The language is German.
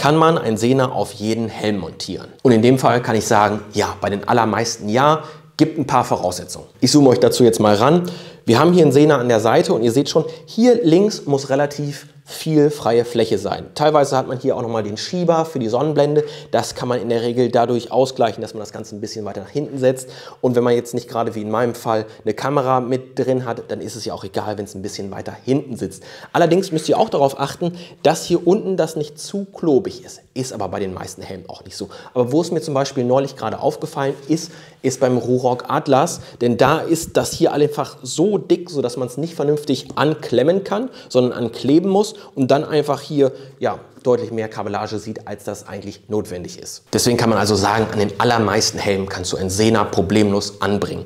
Kann man ein Sena auf jeden Helm montieren? Und in dem Fall kann ich sagen, ja, bei den allermeisten ja, gibt ein paar Voraussetzungen. Ich zoome euch dazu jetzt mal ran. Wir haben hier einen Sehner an der Seite und ihr seht schon, hier links muss relativ viel freie Fläche sein. Teilweise hat man hier auch nochmal den Schieber für die Sonnenblende. Das kann man in der Regel dadurch ausgleichen, dass man das Ganze ein bisschen weiter nach hinten setzt. Und wenn man jetzt nicht gerade wie in meinem Fall eine Kamera mit drin hat, dann ist es ja auch egal, wenn es ein bisschen weiter hinten sitzt. Allerdings müsst ihr auch darauf achten, dass hier unten das nicht zu klobig ist. Ist aber bei den meisten Helmen auch nicht so. Aber wo es mir zum Beispiel neulich gerade aufgefallen ist, ist beim Rurock Atlas, denn da ist das hier einfach so dick, sodass man es nicht vernünftig anklemmen kann, sondern ankleben muss und dann einfach hier ja, deutlich mehr Kabellage sieht, als das eigentlich notwendig ist. Deswegen kann man also sagen, an den allermeisten Helmen kannst du ein Sena problemlos anbringen.